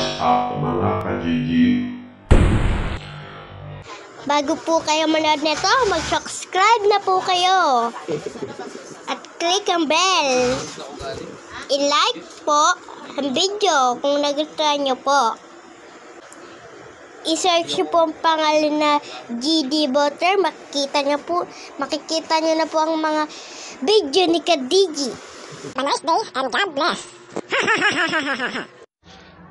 sa mga kajiji. Bago po kayo manood nito, mag-subscribe na po kayo. At click ang bell. I-like po ang video kung nagustuhan nyo po. I-search nyo po ang pangalan na GD Butter. Makikita nyo po, makikita nyo na po ang mga video ni Kadigi. Have a nice day and God bless. Ha ha ha ha ha ha ha.